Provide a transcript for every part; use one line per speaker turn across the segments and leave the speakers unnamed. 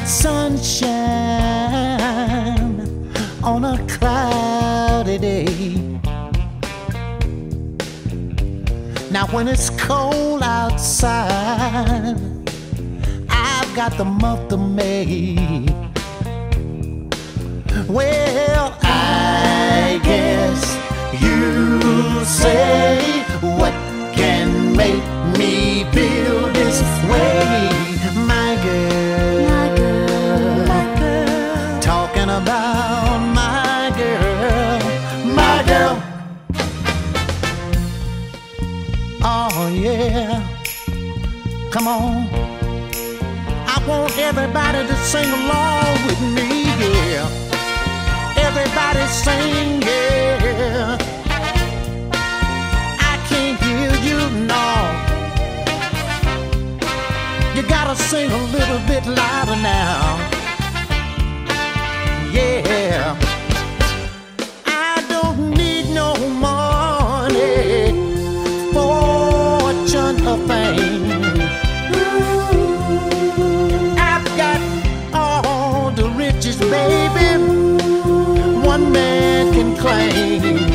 got sunshine on a cloudy day. Now, when it's cold outside, I've got the month of May. Well, I guess you say about my girl, my girl. Oh yeah, come on. I want everybody to sing along with me, yeah. Everybody sing, yeah. I can't hear you, no. You gotta sing a little bit louder now. Or fame. I've got all the riches, baby, one man can claim.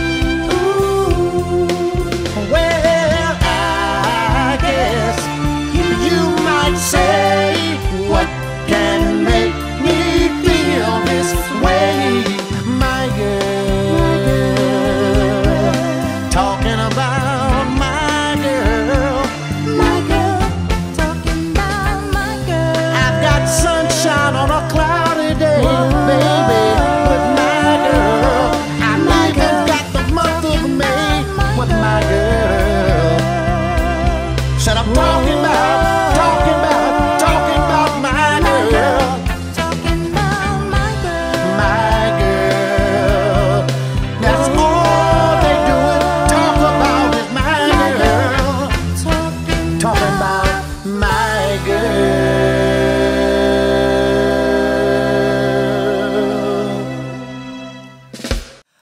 好，拜拜。